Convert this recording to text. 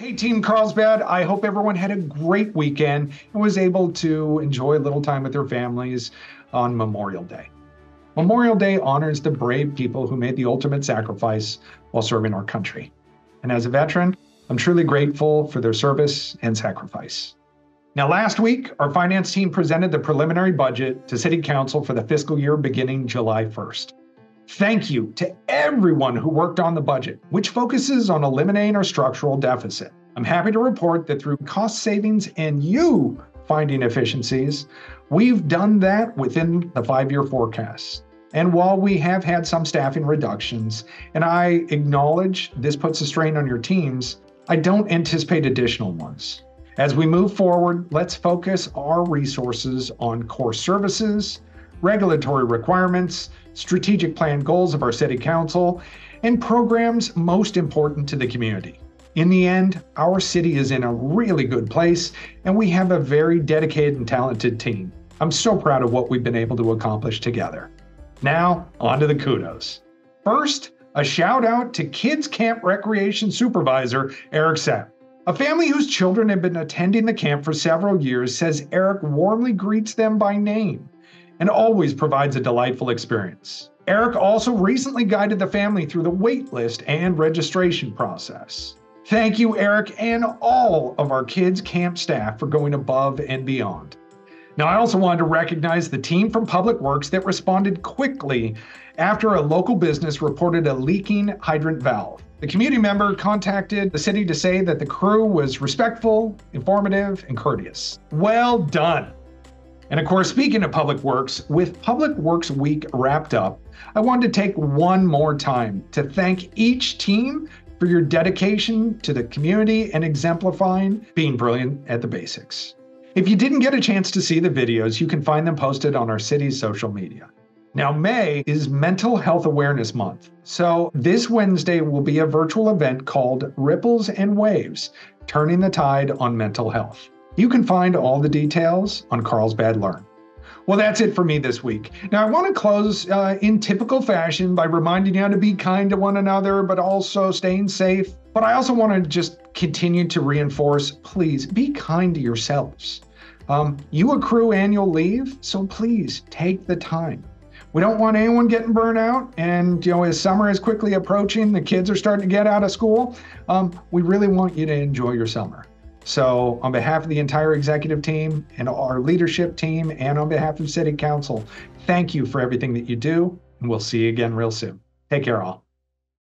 Hey, Team Carlsbad. I hope everyone had a great weekend and was able to enjoy a little time with their families on Memorial Day. Memorial Day honors the brave people who made the ultimate sacrifice while serving our country. And as a veteran, I'm truly grateful for their service and sacrifice. Now, last week, our finance team presented the preliminary budget to City Council for the fiscal year beginning July 1st. Thank you to everyone who worked on the budget, which focuses on eliminating our structural deficit. I'm happy to report that through cost savings and you finding efficiencies, we've done that within the five year forecast. And while we have had some staffing reductions, and I acknowledge this puts a strain on your teams, I don't anticipate additional ones. As we move forward, let's focus our resources on core services, regulatory requirements, strategic plan goals of our city council, and programs most important to the community. In the end, our city is in a really good place, and we have a very dedicated and talented team. I'm so proud of what we've been able to accomplish together. Now, on to the kudos. First, a shout out to Kids Camp Recreation Supervisor Eric Sapp. A family whose children have been attending the camp for several years says Eric warmly greets them by name and always provides a delightful experience. Eric also recently guided the family through the waitlist and registration process. Thank you, Eric, and all of our kids' camp staff for going above and beyond. Now, I also wanted to recognize the team from Public Works that responded quickly after a local business reported a leaking hydrant valve. The community member contacted the city to say that the crew was respectful, informative, and courteous. Well done. And of course, speaking of Public Works, with Public Works Week wrapped up, I wanted to take one more time to thank each team for your dedication to the community and exemplifying being brilliant at the basics. If you didn't get a chance to see the videos, you can find them posted on our city's social media. Now, May is Mental Health Awareness Month. So, this Wednesday will be a virtual event called Ripples and Waves Turning the Tide on Mental Health. You can find all the details on Carlsbad Learn. Well, that's it for me this week. Now, I want to close uh, in typical fashion by reminding you to be kind to one another, but also staying safe. But I also want to just continue to reinforce please be kind to yourselves. Um, you accrue annual leave, so please take the time. We don't want anyone getting burnt out. And, you know, as summer is quickly approaching, the kids are starting to get out of school. Um, we really want you to enjoy your summer. So, on behalf of the entire executive team and our leadership team, and on behalf of City Council, thank you for everything that you do. And we'll see you again real soon. Take care, all.